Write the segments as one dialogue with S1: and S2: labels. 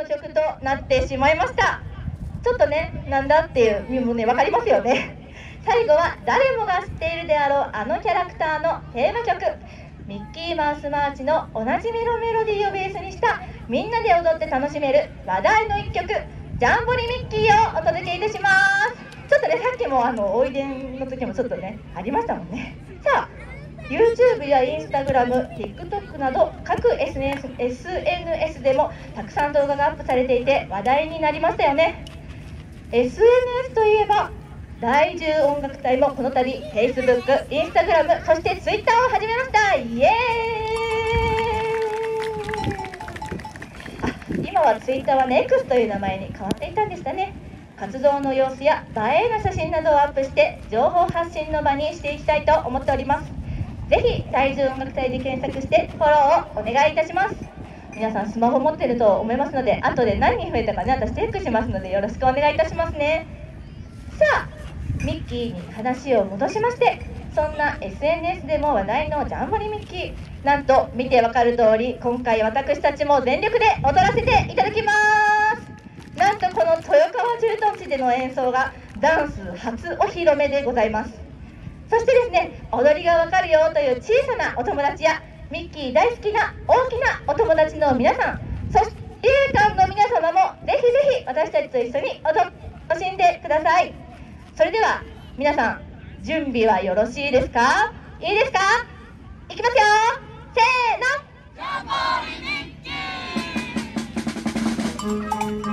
S1: の曲となってしまいました。ちょっとねなんだっていう意味もね分かりますよね。最後は誰もが知っているであろうあのキャラクターのテーマ曲ミッキーマウスマーチの同じメロメロディーをベースにしたみんなで踊って楽しめる話題の一曲ジャンボリミッキーをお届けいたします。ちょっとねさっきもあのおいでんの時もちょっとねありましたもんね。さあ YouTube や Instagram、TikTok など各 SNS, SNS でもたくさん動画がアップされていて話題になりましたよね。SNS といえば第10音楽隊もこの度 Facebook、Instagram、そして Twitter を始めました。イエーイ。今は Twitter は NEXT という名前に変わっていたんでしたね。活動の様子や映えな写真などをアップして情報発信の場にしていきたいと思っております。ぜひ第10音楽隊で検索してフォローをお願いいたします。皆さんスマホ持ってると思いますので後で何人増えたかね私チェックしますのでよろしくお願いいたしますね。さあミッキーに話を戻しましてそんな SNS でも話題のジャンボリミッキー。なんと見てわかる通り今回私たちも全力で踊らせていただきます。なんとこの豊川駐屯地での演奏がダンス初お披露目でございます。そしてですね踊りがわかるよという小さなお友達やミッキー大好きな大きなお友達の皆さんそして映画館の皆様もぜひぜひ私たちと一緒に楽しんでください。それでは皆さん準備はよろしいですか？いいですか？いきますよ。せーの。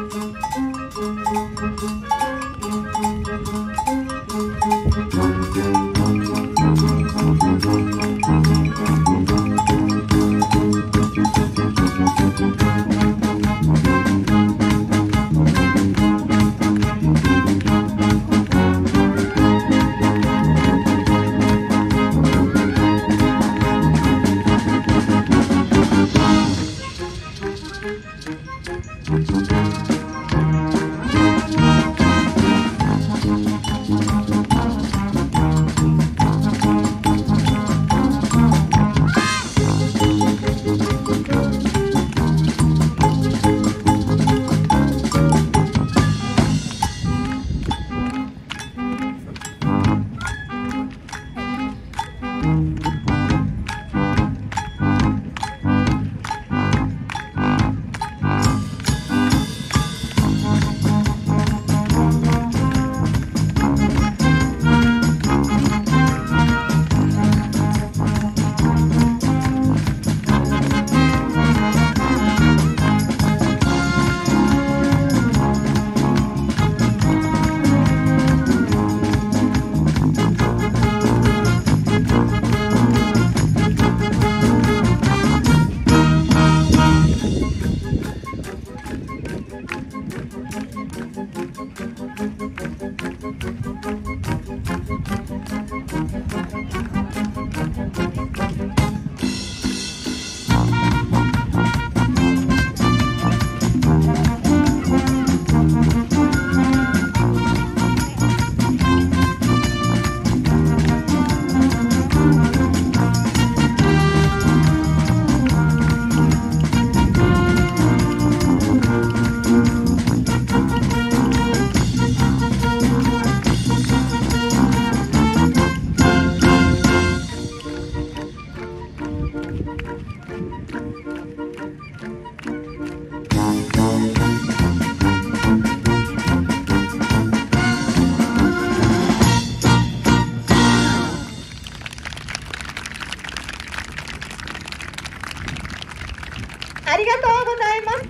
S1: あ